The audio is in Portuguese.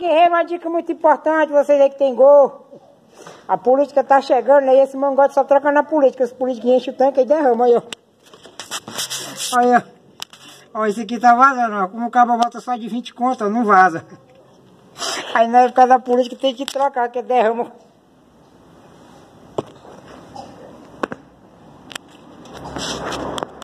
Guerreiro, é uma dica muito importante, vocês aí que tem gol. A política tá chegando aí, né? esse mangote só troca na política. Os políticos enchem o tanque e derramam aí, ó. Olha, ó, esse aqui tá vazando, ó. Como o cabo bota só de 20 contas, não vaza. Aí nós, por causa da política tem que trocar, que derrama.